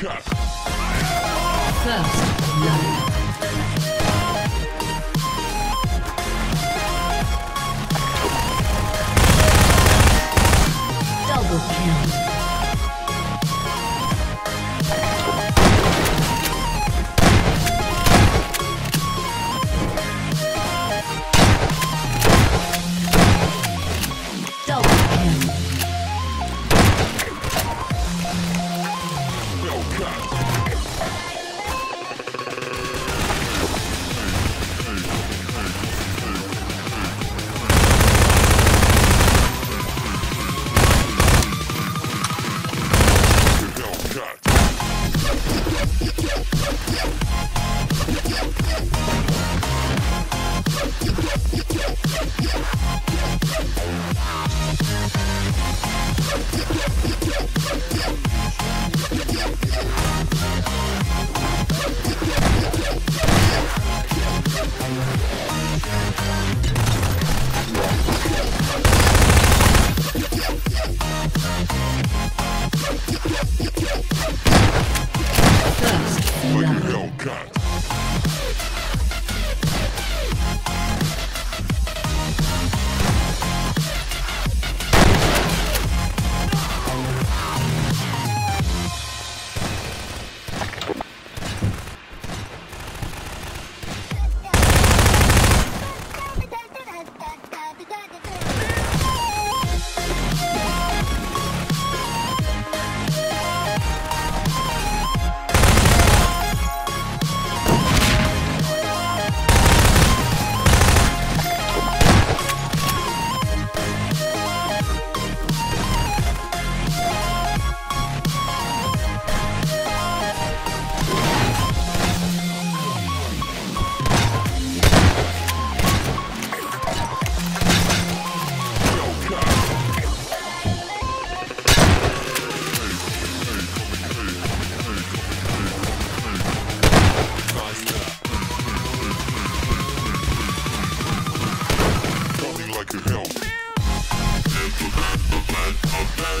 First blood. Hellcat. Hellcat. Blood.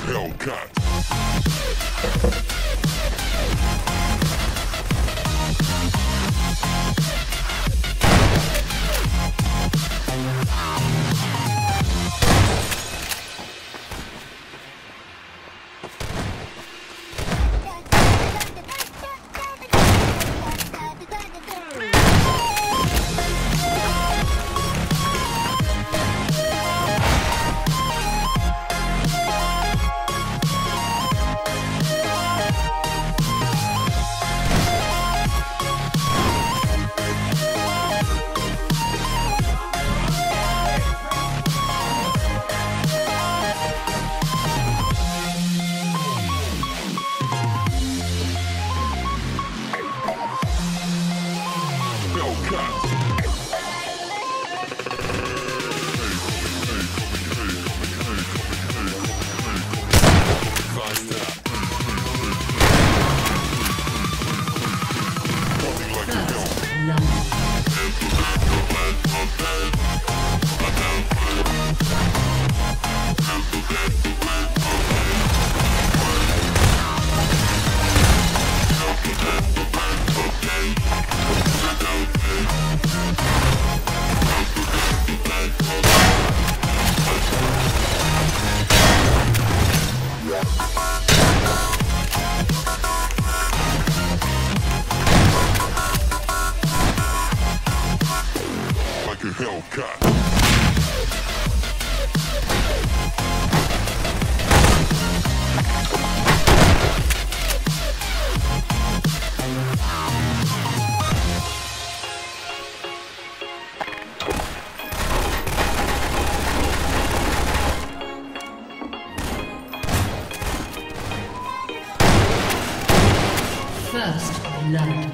Hellcat. Hellcat. First blood.